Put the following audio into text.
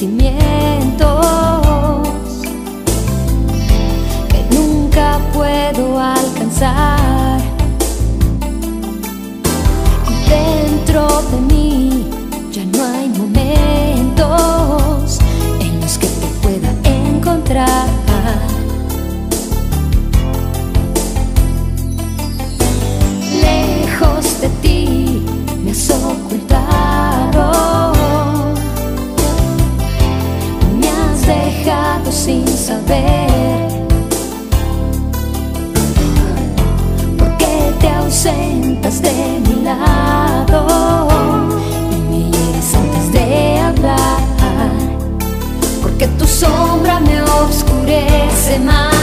sentimientos que nunca puedo alcanzar. Dejado sin saber. ¿Por qué te ausentas de mi lado? Y me hieres antes de hablar. Porque tu sombra me oscurece más.